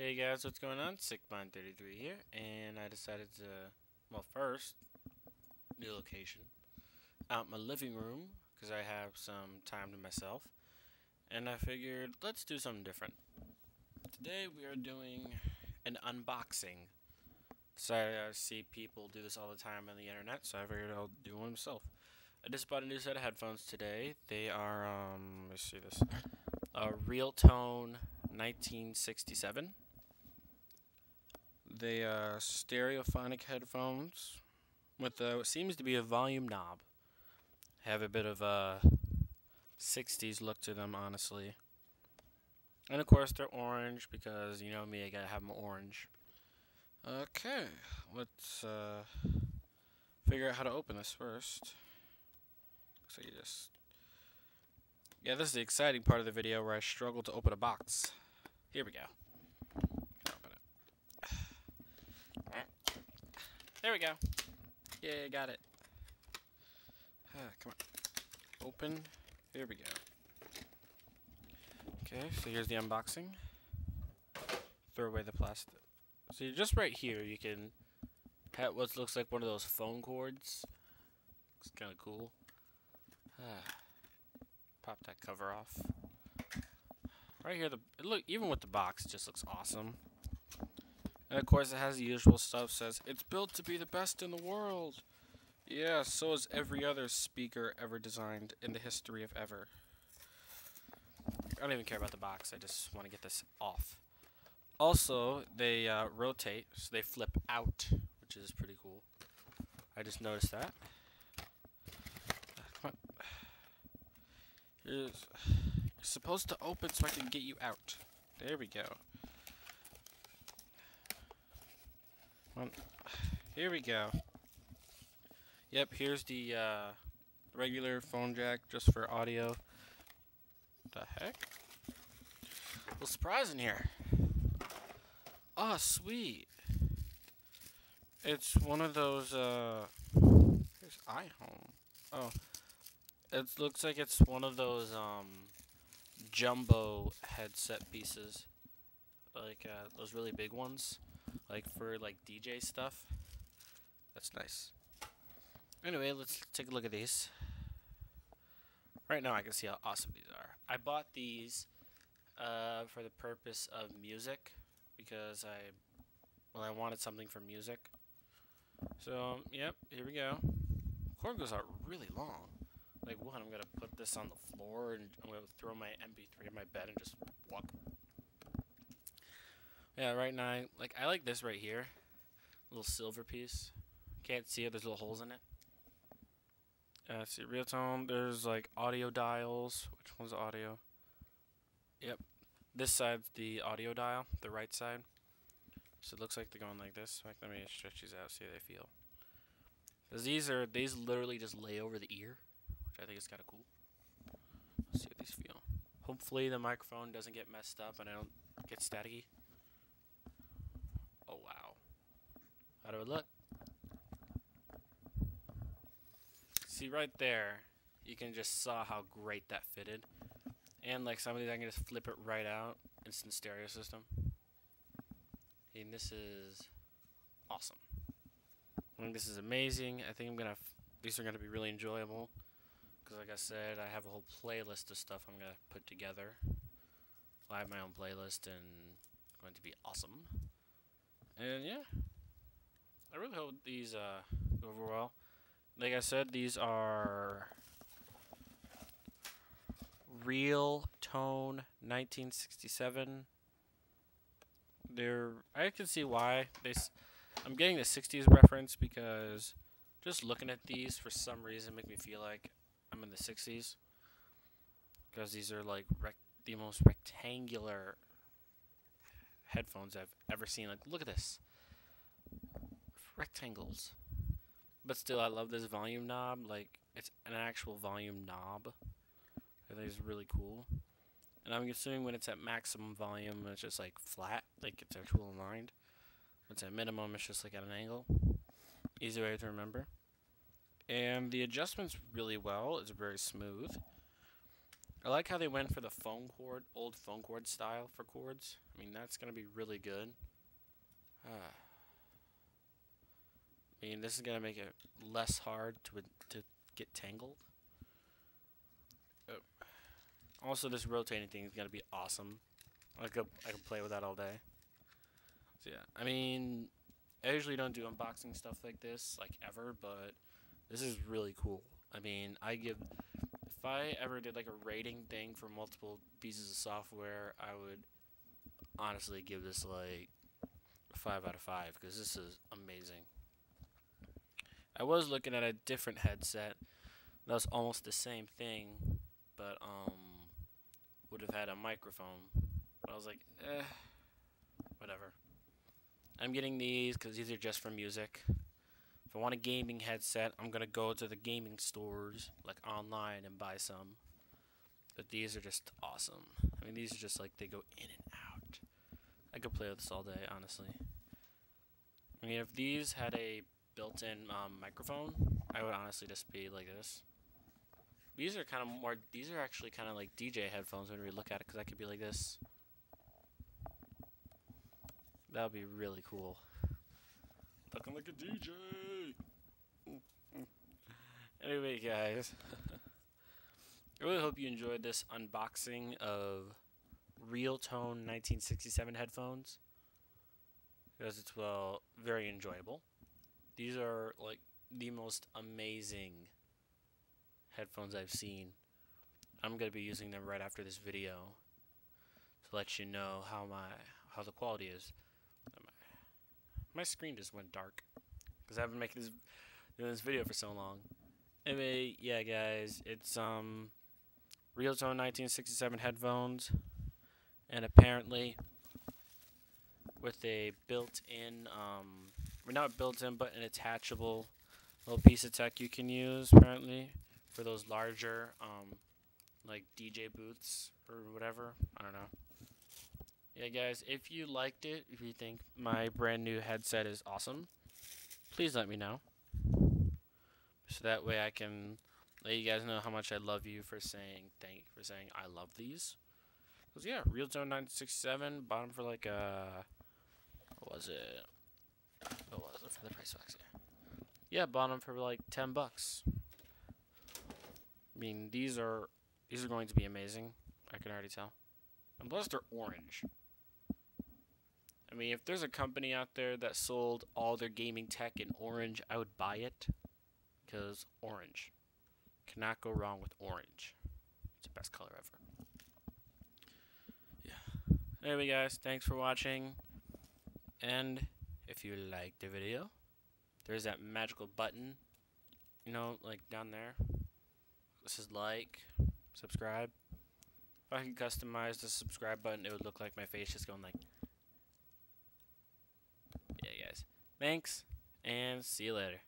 Hey guys, what's going on? SickMind33 here, and I decided to, well first, new location, out my living room, because I have some time to myself, and I figured, let's do something different. Today we are doing an unboxing. So I see people do this all the time on the internet, so I figured I'll do one myself. I just bought a new set of headphones today. They are, um, let's see this, a Realtone 1967. They are stereophonic headphones with what seems to be a volume knob. Have a bit of a 60s look to them, honestly. And of course, they're orange because you know me, I gotta have them orange. Okay, let's uh, figure out how to open this first. So you just. Yeah, this is the exciting part of the video where I struggle to open a box. Here we go. Open it. There we go. Yeah, got it. Ah, come on. Open. Here we go. Okay, so here's the unboxing. Throw away the plastic. So just right here, you can have what looks like one of those phone cords. It's kind of cool. Ah. Pop that cover off. Right here, the look even with the box, it just looks awesome. And of course, it has the usual stuff. Says it's built to be the best in the world. Yeah, so is every other speaker ever designed in the history of ever. I don't even care about the box. I just want to get this off. Also, they uh, rotate, so they flip out, which is pretty cool. I just noticed that. come on. Here's, you're supposed to open so I can get you out. There we go. One. Here we go. Yep, here's the uh, regular phone jack just for audio. The heck? A little surprise in here. Oh, sweet. It's one of those, uh, here's iHome. Oh, it looks like it's one of those, um, jumbo headset pieces. Like, uh, those really big ones. Like, for, like, DJ stuff. That's nice. Anyway, let's take a look at these. Right now I can see how awesome these are. I bought these, uh, for the purpose of music because I, well, I wanted something for music. So, yep, here we go. Cord goes out really long. Like, what, I'm going to put this on the floor and I'm going to throw my MP3 in my bed and just walk. Yeah, right now, like, I like this right here. Little silver piece. Can't see it, there's little holes in it. Uh, see, Realtone, there's like audio dials. Which one's audio? Yep, this side's the audio dial, the right side. So it looks like they're going like this. Like, let me stretch these out, see how they feel. Cause these are these literally just lay over the ear, which I think is kind of cool. Let's see how these feel. Hopefully the microphone doesn't get messed up and I don't get staticky. Oh wow, how do it look? See right there, you can just saw how great that fitted. And like some of these, I can just flip it right out. Instant stereo system. And this is awesome. I think this is amazing. I think I'm gonna. these are gonna be really enjoyable. Because like I said, I have a whole playlist of stuff I'm gonna put together. I have my own playlist and going to be awesome. And yeah, I really hope these uh, go over well. Like I said, these are Real Tone 1967. They're I can see why they. I'm getting the 60s reference because just looking at these for some reason make me feel like I'm in the 60s. Because these are like the most rectangular headphones I've ever seen. Like, look at this. Rectangles. But still, I love this volume knob. Like, it's an actual volume knob. I think it's really cool. And I'm assuming when it's at maximum volume, it's just like flat, like it's actually aligned. When it's at minimum, it's just like at an angle. Easy way to remember. And the adjustment's really well. It's very smooth. I like how they went for the phone cord, old phone cord style for cords. I mean, that's gonna be really good. Ah. I mean, this is gonna make it less hard to to get tangled. Oh. Also, this rotating thing is gonna be awesome. I could I could play with that all day. So yeah, I mean, I usually don't do unboxing stuff like this like ever, but this is really cool. I mean, I give if I ever did like a rating thing for multiple pieces of software, I would honestly give this like a 5 out of 5 because this is amazing. I was looking at a different headset that was almost the same thing, but um would have had a microphone. But I was like, eh, whatever. I'm getting these because these are just for music. If I want a gaming headset, I'm going to go to the gaming stores, like online, and buy some. But these are just awesome. I mean, these are just like, they go in and out. I could play with this all day, honestly. I mean, if these had a built-in um, microphone, I would honestly just be like this. These are kind of more, these are actually kind of like DJ headphones when we look at it, because I could be like this. That would be really cool. Looking like a DJ. anyway, guys. I really hope you enjoyed this unboxing of Realtone 1967 headphones. Because it's, well, very enjoyable. These are, like, the most amazing headphones I've seen. I'm going to be using them right after this video to let you know how my how the quality is. My screen just went dark because I've been making this doing this video for so long. Anyway, yeah, guys, it's um Realtone 1967 headphones, and apparently with a built-in um, or not built-in, but an attachable little piece of tech you can use apparently for those larger um like DJ booths or whatever. I don't know yeah, guys, if you liked it, if you think my brand new headset is awesome, please let me know. So that way I can let you guys know how much I love you for saying thank for saying I love these. Cause yeah, Realtone 967 bought them for like uh what was it? What was it for the price box? Yeah, yeah, them for like ten bucks. I mean, these are these are going to be amazing. I can already tell. And plus, they're orange. I mean, if there's a company out there that sold all their gaming tech in orange, I would buy it. Because orange. Cannot go wrong with orange. It's the best color ever. Yeah. Anyway, guys, thanks for watching. And if you liked the video, there's that magical button, you know, like down there. This is like, subscribe. If I can customize the subscribe button, it would look like my face just going like. Thanks, and see you later.